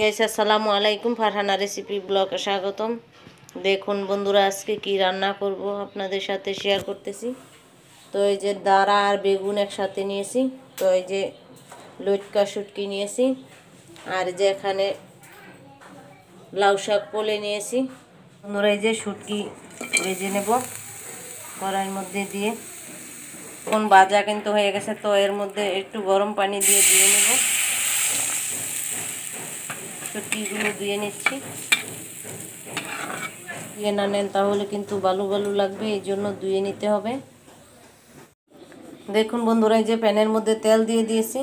Guys আসসালামু আলাইকুম, Farhana recipe ব্লগে স্বাগতম। দেখুন বন্ধুরা, আজকে কি রান্না করব আপনাদের সাথে শেয়ার করতেছি। তো এই যে দাঁড়া আর বেগুন একসাথে নিয়েছি, তো এই যে লটকা শুটকি নিয়েছি, আর যে এখানে লাউ শাক পোলে নিয়েছি। বন্ধুরা, এই যে শুটকি ভেজে নেব কড়াইয়ের মধ্যে দিয়ে। কোন বাজা কিন্তু হয়ে গেছে, তো এর মধ্যে একটু গরম পানি দিয়ে দিয়ে নেব। শুটকিগুলো দিয়ে নিচ্ছি। ধুয়ে না নেন তাহলে কিন্তু বালু বালু লাগবে, এই জন্য ধুয়ে নিতে হবে। দেখুন বন্ধুরা, এই যে প্যানের মধ্যে তেল দিয়ে দিয়েছি।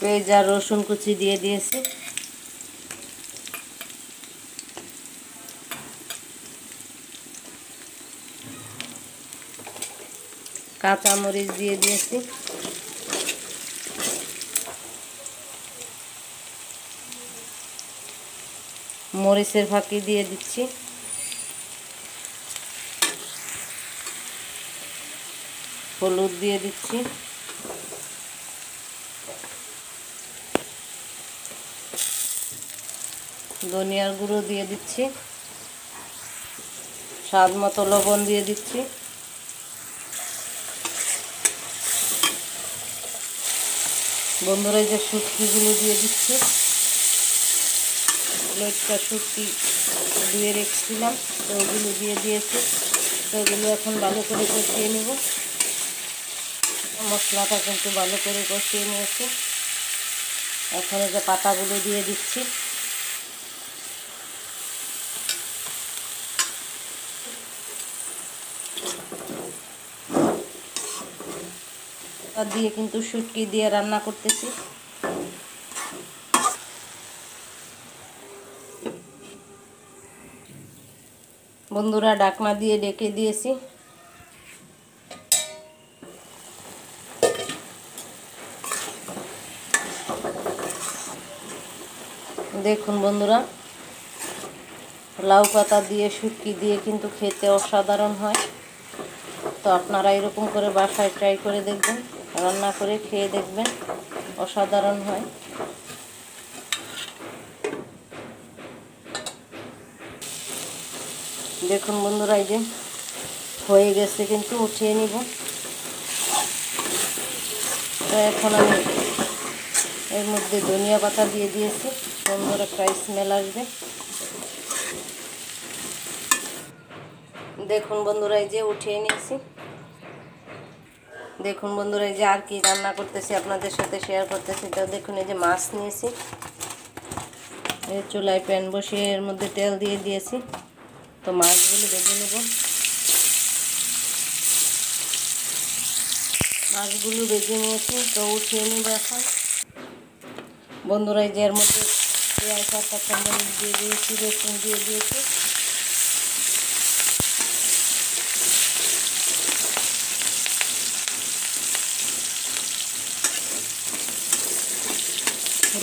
পেঁয়াজ আর রসুন কুচি দিয়ে দিয়েছি। কাঁচা মরিচ দিয়ে দিয়েছি। মরিচের ফাঁকি দিয়ে দিচ্ছি। হলুদ দিয়ে দিচ্ছি। ধনিয়ার গুঁড়ো দিয়ে দিচ্ছি। স্বাদ মতো লবণ দিয়ে দিচ্ছি। বন্ধুরা যে শুটকিগুলো দিয়ে দিচ্ছে। লটকা শুটকি দিয়ে রেখেছিলাম, তো ওগুলো দিয়ে দিয়েছি। তো ওগুলো এখন ভালো করে কষিয়ে নেব। মশলাটা কিন্তু ভালো করে কষিয়ে নিয়েছি। এখন যে পাতাগুলো দিয়ে দিচ্ছি। দিয়ে কিন্তু শুটকি দিয়ে রান্না করতেছি। বন্ধুরা ডাকনা দিয়ে ডেকে দিয়েছি। দেখুন বন্ধুরা, লাউ পাতা দিয়ে শুটকি দিয়ে কিন্তু খেতে অসাধারণ হয়। তো আপনারা এরকম করে বাসায় ট্রাই করে দেখবেন। রান্না করে খেয়ে দেখবেন, অসাধারণ হয়। দেখুন বন্ধুরা, এই যে হয়ে গেছে, কিন্তু উঠিয়ে নিব। তো এখন আমি এর মধ্যে ধনিয়া পাতা দিয়ে দিয়েছি। সুন্দর একটা স্মেল আসবে। দেখুন বন্ধুরা, এই যে উঠিয়ে নিয়েছি। দেখুন বন্ধুরা, এই যে আর কি রান্না করতেছি, আপনাদের সাথে শেয়ার করতেছি। তো দেখুন, এই যে মাছ নিয়েছি। এই চুলায় প্যান বসিয়ে এর মধ্যে তেল দিয়ে দিয়েছি। তো মাছগুলো ভেজে নেব। মাছগুলো ভেজে নিয়েছি, তো উঠিয়ে নেব এখন। বন্ধুরা, এই যে এর মধ্যে পেঁয়াজ কাঁচামরিচ দিয়ে দিয়েছি, রসুন দিয়ে দিয়েছি।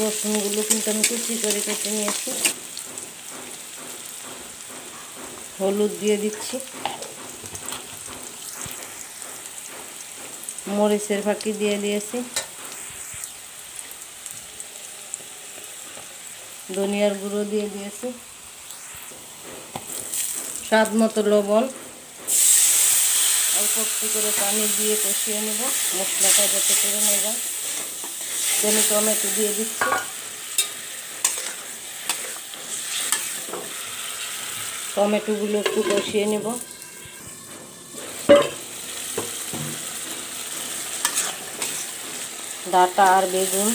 রসুনগুলো কিন্তু আমি কুচি করে কেটে নিয়েছি। হলুদ দিয়ে দিচ্ছি। মরিচের ফাঁকি দিয়ে দিয়েছি। ধনিয়ার গুঁড়ো দিয়ে দিয়েছি। স্বাদ মতো লবণ। অল্প একটু করে পানি দিয়ে কষিয়ে নেব। মশলাটা যাতে করে নেব। আমি টমেটো দিয়ে দিচ্ছি। টমেটোগুলো একটু কষিয়ে নেব। ডাটা আর বেগুন।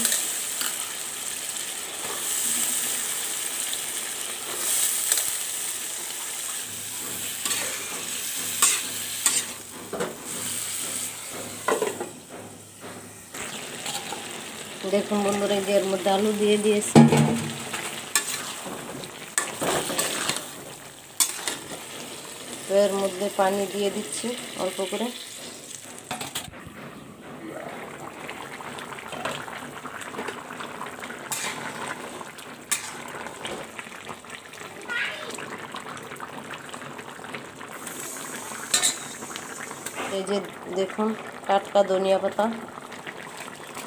দেখুন বন্ধুরা যে এর মধ্যে আলু দিয়ে দিয়েছি। তো এর মধ্যে পানি দিয়ে দিচ্ছি অল্প করে। এই যে দেখুন, টাটকা ধনিয়া পাতা।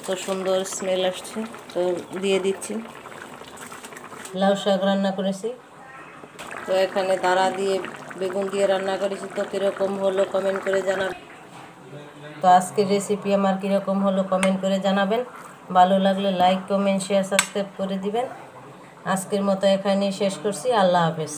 তো সুন্দর স্মেল আসছে, তো দিয়ে দিচ্ছি। লাউ শাক রান্না করেছি। তো এখানে দাঁড়া দিয়ে বেগুন দিয়ে রান্না করেছি, তো কীরকম হলো কমেন্ট করে জানাবেন। তো আজকের রেসিপি আমার কীরকম হলো কমেন্ট করে জানাবেন। ভালো লাগলে লাইক কমেন্ট শেয়ার সাবস্ক্রাইব করে দিবেন। আজকের মতো এখানেই শেষ করছি। আল্লাহ হাফেজ।